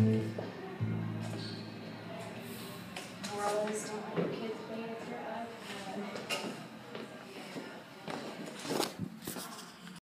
Mm-hmm.